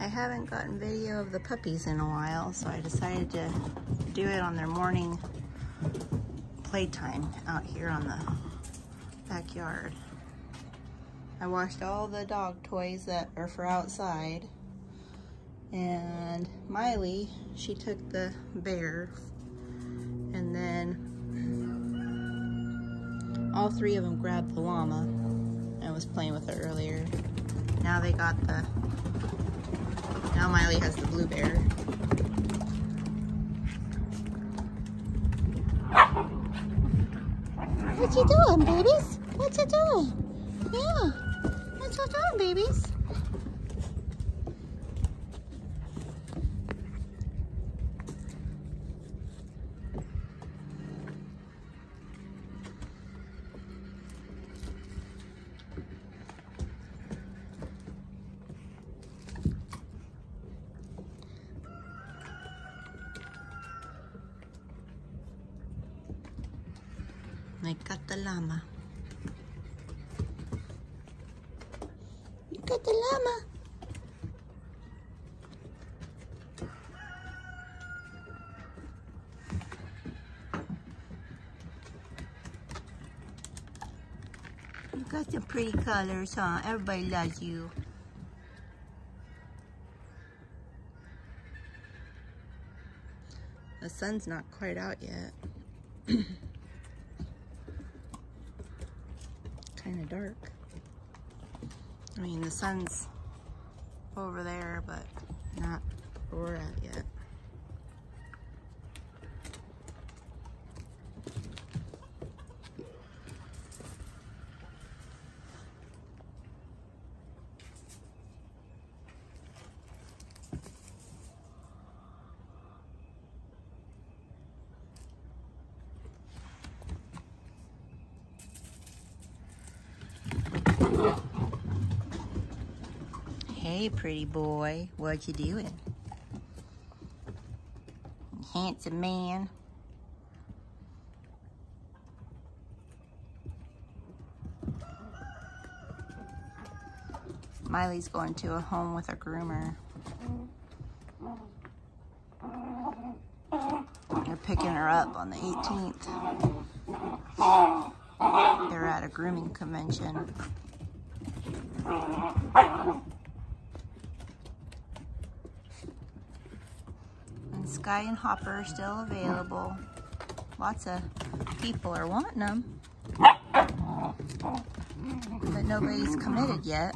I haven't gotten video of the puppies in a while, so I decided to do it on their morning playtime out here on the backyard. I washed all the dog toys that are for outside. And Miley, she took the bear and then all three of them grabbed the llama. I was playing with her earlier. Now they got the, now Miley has the blue bear. What you doing, babies? What you doing? Yeah. What you doing, babies? I got the llama. You got the llama. You got some pretty colors, huh? Everybody loves you. The sun's not quite out yet. kind of dark. I mean, the sun's over there, but not where we're at yet. Hey, pretty boy. What you doing? Handsome man. Miley's going to a home with a groomer. They're picking her up on the 18th. They're at a grooming convention. And Sky and Hopper are still available. Lots of people are wanting them. But nobody's committed yet.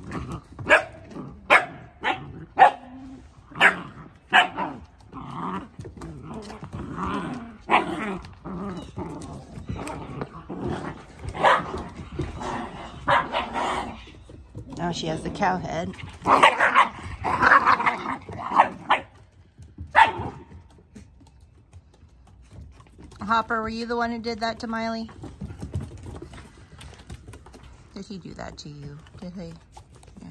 Now she has the cow head. Hopper, were you the one who did that to Miley? Did he do that to you? Did he? Yeah.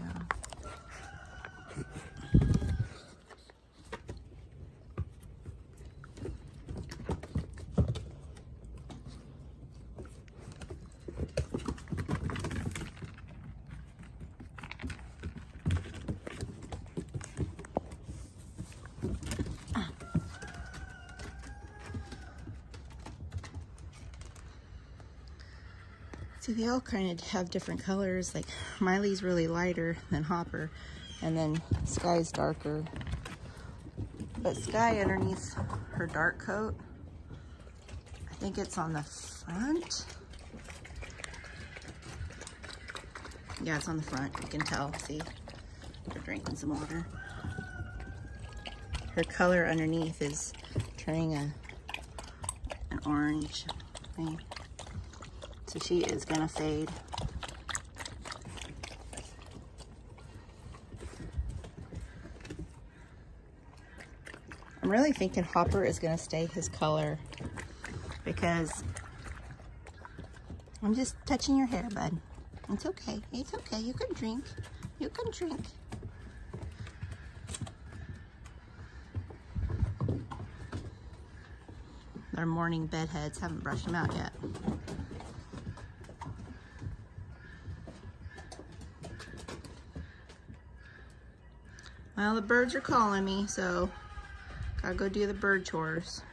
See, they all kind of have different colors. Like Miley's really lighter than Hopper, and then Sky's darker. But Sky underneath her dark coat, I think it's on the front. Yeah, it's on the front. You can tell. See, they're drinking some water. Her color underneath is turning a an orange thing. So she is gonna fade. I'm really thinking Hopper is gonna stay his color because I'm just touching your hair, bud. It's okay. It's okay. You can drink. You can drink. Their morning bedheads haven't brushed them out yet. Well, the birds are calling me, so gotta go do the bird chores.